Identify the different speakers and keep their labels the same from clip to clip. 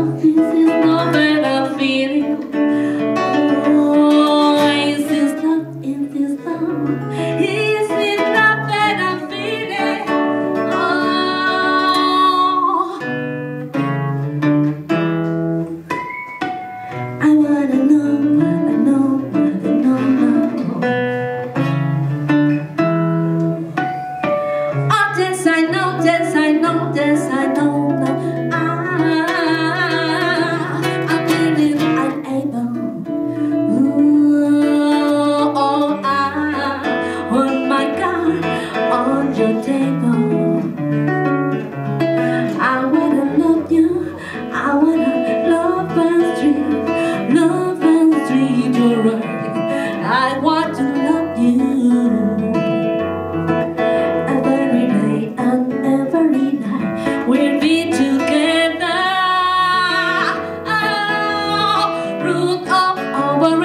Speaker 1: love you.
Speaker 2: for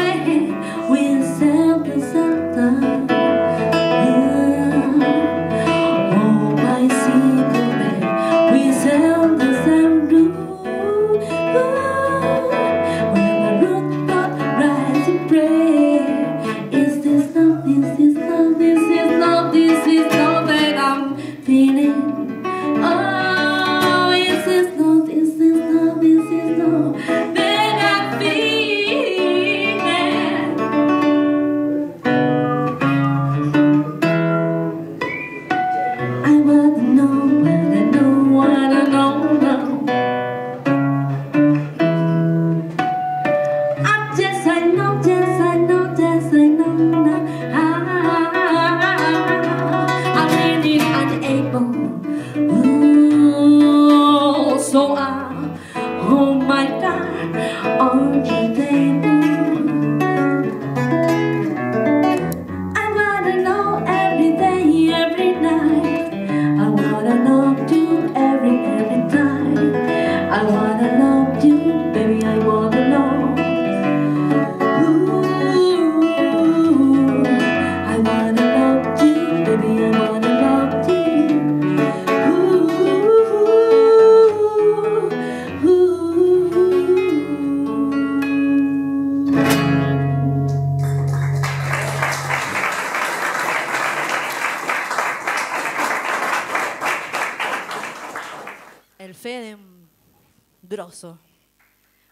Speaker 2: grosso.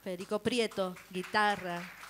Speaker 2: Federico Prieto, guitarra.